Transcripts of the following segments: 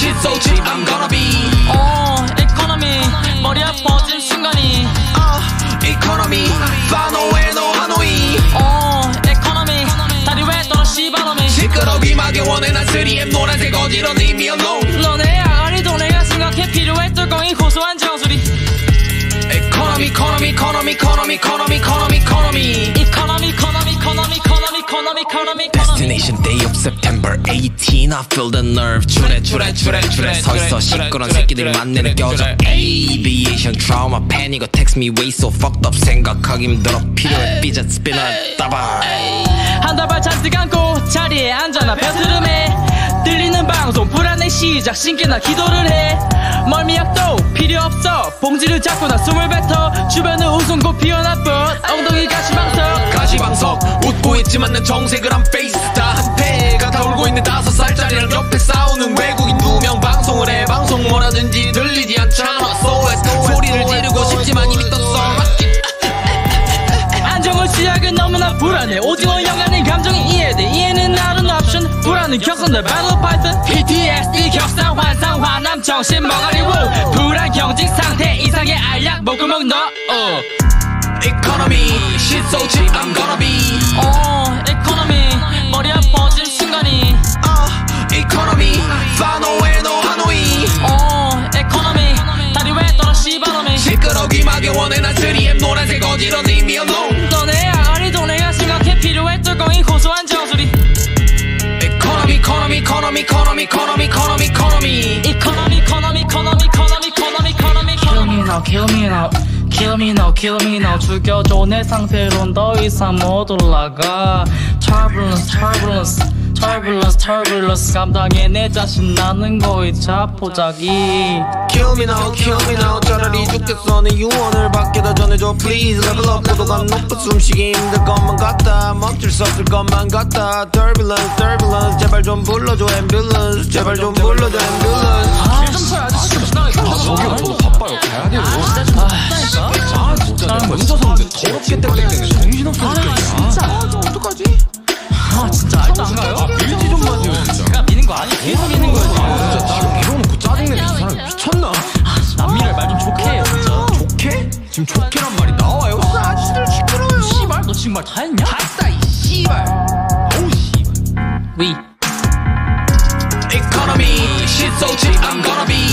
economy shit so cheap I'm gonna be 어 에코노미 머리 아파진 순간이 uh, economy far nowhere no Hanoi 어 에코노미 다리 왜 떨어 씨발놈이 시끄러기 막연원해 난 3M 노란색 어지러운 이미 alone 너네 아가리도 내가 생각해 필요해 뚜껑이 고소한 정수리 economy economy economy economy economy economy economy Destination day of September 18 I feel the nerve. 출해 출해 출해 출해 서있어 시끄러운 새끼들이 만내 느껴져 Aviation trauma panic attacks me way so fucked up. 생각하기 힘들어. 필요해. 삐져 스피너 따발 한 달발 잔뜩 안고 자리에 앉아나 벼스름해 들리는 방송 불안의 시작. 신기나 기도를 해. 멀미약도 필요 없어. 봉지를 잡고 나 숨을 뱉어. 주변은 웃음꽃 피어나뿐 엉덩이 가시방석. 가시방석 난 정색을 한 페이스 다 한패가 다 울고 있는 다섯 살짜리랑 옆에 싸우는 외국인 두 명 방송을 해. 방송 뭐라든지 들리지 않잖아. So go 소리를 지르고 싶지만 이미 떴어. 안정을 시작은 너무나 불안해. 오징어 영화는 감정이 이해돼. 이해는 나른 옵션. 불안은 격선들. Battle python PTSD 격상 환상 화남 정신 머가리 우. 불안 경직 상태 이상의 알약 목구멍 넣어 어. Economy shit so cheap I'm gonna be 어 에코노미 머리 아파진 순간이 uh, Economy far nowhere no Hanoi 어 에코노미 다리 왜 떨어 씨발놈이 시끄러기 막연원해 난 3M 노란색 어지러운 이미 alone 너네 아가리도 내가 생각해 필요해 뚜껑이 고소한 정수리 Economy economy economy economy economy economy economy 이코노미 이코노미 이코노미 이코노미 이코노미 이코노미 Kill me now kill me now Kill me now kill me now 죽여줘 내 상태론 더 이상 못 올라가 Turbulence turbulence turbulence turbulence 감당해 내 자신 나는 거의 자포자기 Kill me now, kill me now 차라리 죽겠어 내 유언을 받기도 전해줘 Please level up 고도가 높아 숨쉬기 힘들 것만 같다 멈출 수 없을 것만 같다 Turbulence, turbulence 제발 좀 불러줘 ambulance 제발 좀 불러줘 ambulance 아좀 쳐야 아저씨 좀 지나가니까 아 저기요 저도 바빠요 가야 돼요 아 진짜. 알도 안 가요? 아 밀지 좀 마세요 진짜. 내가 미는 거 아니 계속 미는 거지 아 진짜. 나를 밀어놓고 짜증내는 이 사람 미쳤나? 남미를 말좀 좋게 해 진짜. 좋게? 지금 좋게란 말이 나와요? 아저씨들 시끄러워요. 씨발 너 지금 말 다 했냐? 아싸 이 씨발. 어우 씨발. 위. Economy shit so cheap I'm gonna be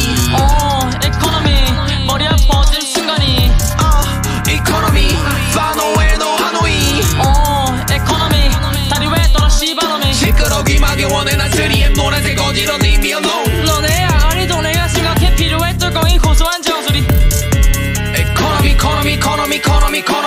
고소한 정